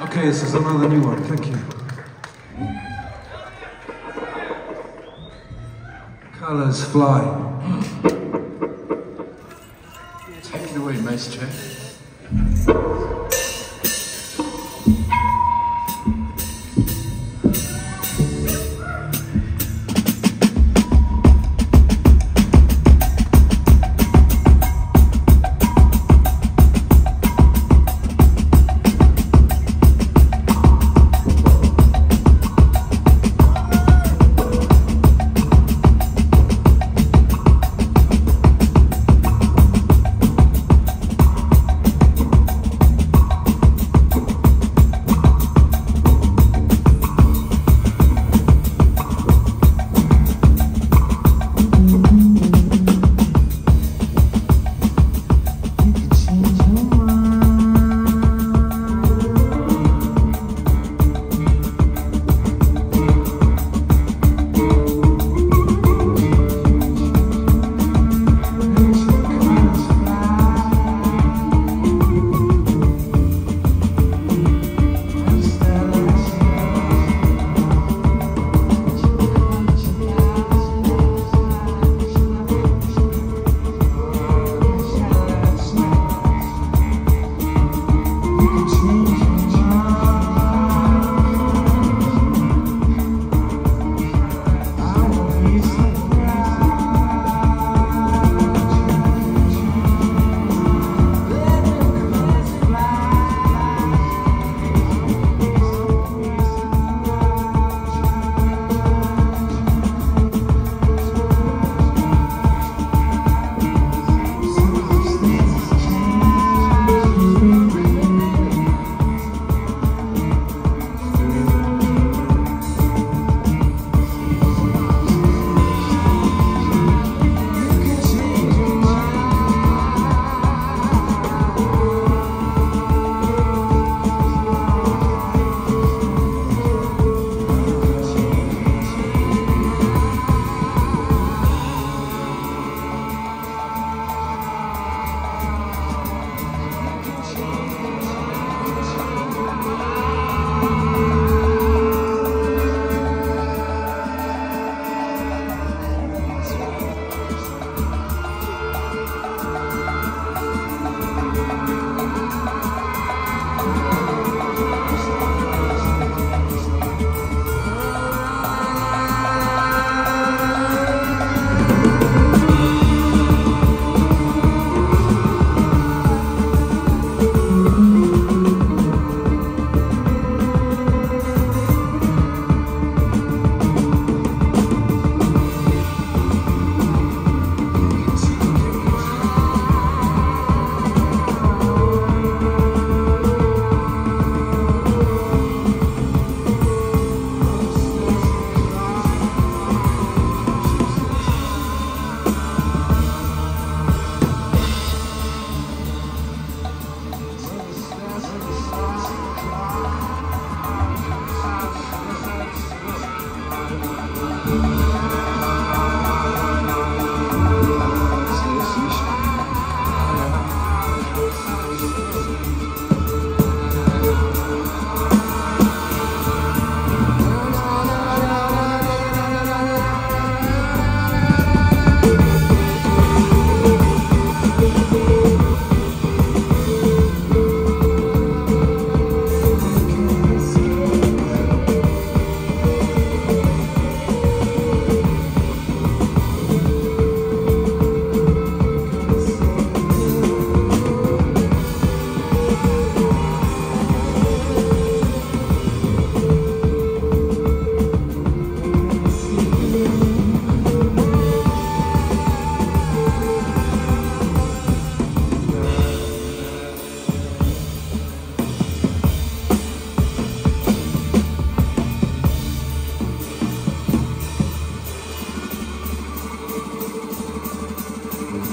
Okay, this is another new one. Thank you. Colors fly. Take it away, Maestro. change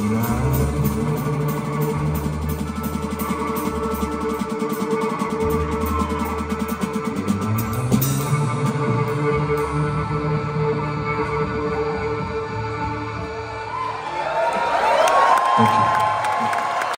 Tonight